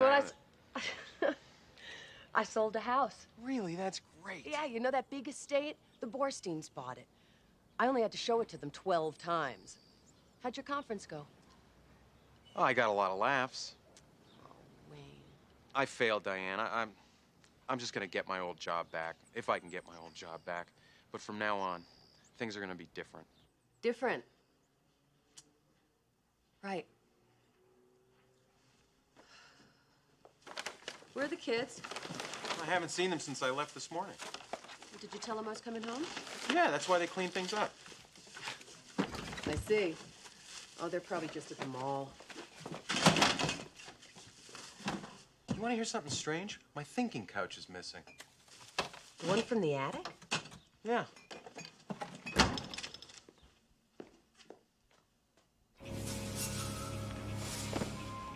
Well, I, s- I sold a house. Really, that's great. Yeah, you know that big estate? The Borsteins bought it. I only had to show it to them 12 times. How'd your conference go? Oh, I got a lot of laughs. Oh, Wayne. I failed, Diane. I, I'm, I'm just gonna get my old job back, if I can get my old job back. But from now on, things are gonna be different. Different. Right. Where are the kids? I haven't seen them since I left this morning. Did you tell them I was coming home? Yeah, that's why they clean things up. I see. Oh, they're probably just at the mall. You want to hear something strange? My thinking couch is missing. The one from the attic? Yeah,